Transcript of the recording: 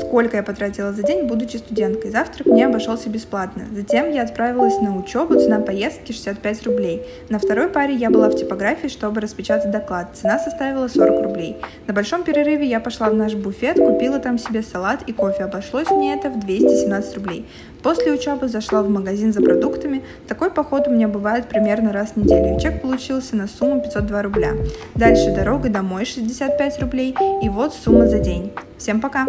сколько я потратила за день, будучи студенткой. Завтрак мне обошелся бесплатно. Затем я отправилась на учебу, цена поездки 65 рублей. На второй паре я была в типографии, чтобы распечатать доклад. Цена составила 40 рублей. На большом перерыве я пошла в наш буфет, купила там себе салат и кофе. Обошлось мне это в 217 рублей. После учебы зашла в магазин за продуктами. Такой поход у меня бывает примерно раз в неделю. Чек получился на сумму 502 рубля. Дальше дорога домой 65 рублей. И вот сумма за день. Всем пока!